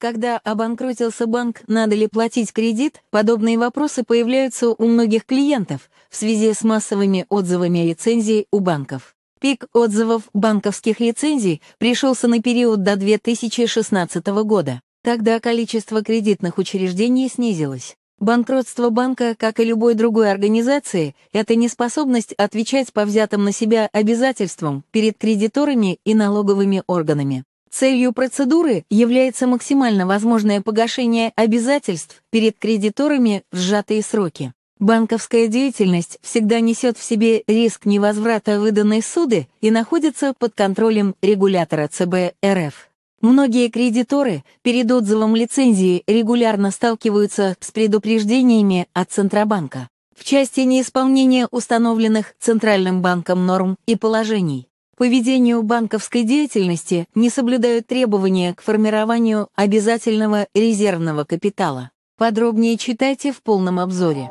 Когда обанкротился банк, надо ли платить кредит, подобные вопросы появляются у многих клиентов в связи с массовыми отзывами лицензий у банков. Пик отзывов банковских лицензий пришелся на период до 2016 года. Тогда количество кредитных учреждений снизилось. Банкротство банка, как и любой другой организации, это неспособность отвечать по взятым на себя обязательствам перед кредиторами и налоговыми органами. Целью процедуры является максимально возможное погашение обязательств перед кредиторами в сжатые сроки. Банковская деятельность всегда несет в себе риск невозврата выданной суды и находится под контролем регулятора ЦБ РФ. Многие кредиторы перед отзывом лицензии регулярно сталкиваются с предупреждениями от Центробанка в части неисполнения установленных Центральным банком норм и положений поведению банковской деятельности не соблюдают требования к формированию обязательного резервного капитала. Подробнее читайте в полном обзоре.